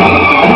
Oh!